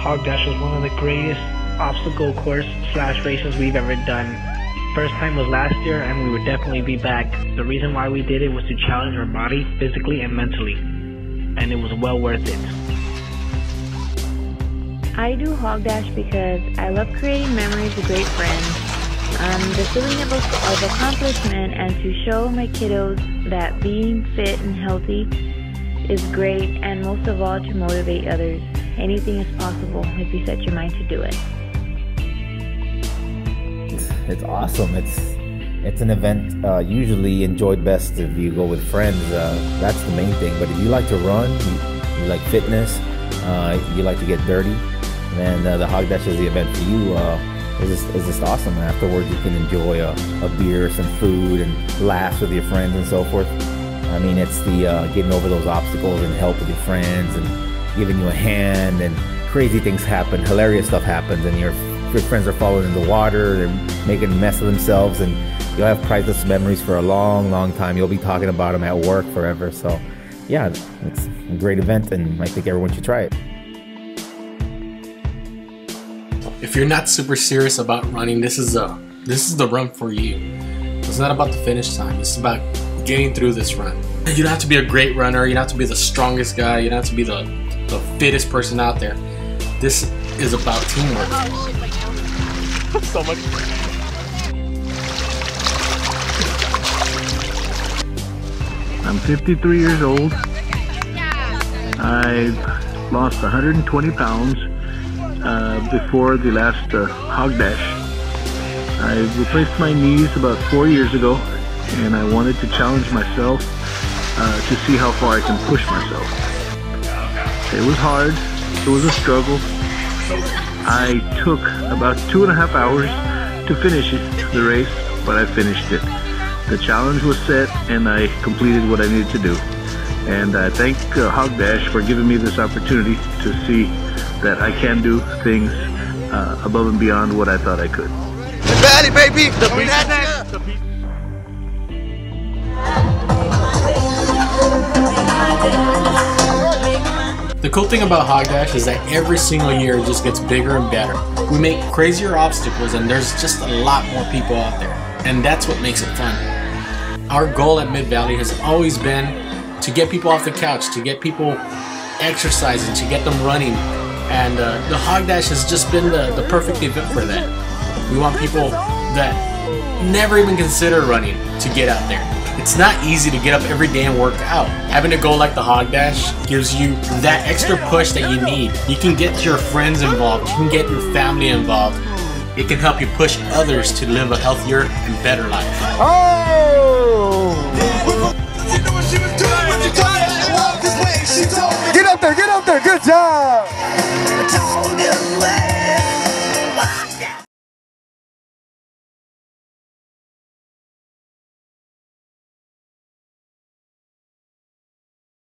Hog Dash was one of the greatest obstacle course slash races we've ever done. First time was last year and we would definitely be back. The reason why we did it was to challenge our body physically and mentally. And it was well worth it. I do Hog Dash because I love creating memories with great friends. Um, the feeling of, of accomplishment and to show my kiddos that being fit and healthy is great and most of all to motivate others. Anything is possible if you set your mind to do it it's awesome. It's it's an event uh, usually enjoyed best if you go with friends. Uh, that's the main thing. But if you like to run, you, you like fitness, uh, you like to get dirty, then uh, the Hog Dash is the event for you. Uh, it's just, it's just awesome. Afterwards, you can enjoy a, a, beer, some food, and laughs with your friends and so forth. I mean, it's the uh, getting over those obstacles and help with your friends and giving you a hand and crazy things happen, hilarious stuff happens, and you're your friends are falling in the water, they're making a mess of themselves, and you'll have priceless memories for a long, long time. You'll be talking about them at work forever. So, yeah, it's a great event, and I think everyone should try it. If you're not super serious about running, this is a this is the run for you. It's not about the finish time. It's about getting through this run. You don't have to be a great runner. You don't have to be the strongest guy. You don't have to be the the fittest person out there. This is about teamwork. so much. I'm 53 years old. I've lost 120 pounds uh, before the last uh, hog dash. I replaced my knees about four years ago and I wanted to challenge myself uh, to see how far I can push myself. It was hard, it was a struggle. I took about two and a half hours to finish it, the race, but I finished it. The challenge was set and I completed what I needed to do. And I thank uh, Hog Dash for giving me this opportunity to see that I can do things uh, above and beyond what I thought I could. The valley, baby! The beach The cool thing about Hog Dash is that every single year it just gets bigger and better. We make crazier obstacles and there's just a lot more people out there. And that's what makes it fun. Our goal at Mid Valley has always been to get people off the couch, to get people exercising, to get them running. And uh, the Hog Dash has just been the, the perfect event for that. We want people that never even consider running to get out there. It's not easy to get up every day and work out. Having a goal like the Hog Dash gives you that extra push that you need. You can get your friends involved, you can get your family involved. It can help you push others to live a healthier and better life. Oh! Get up there, get up there, good job!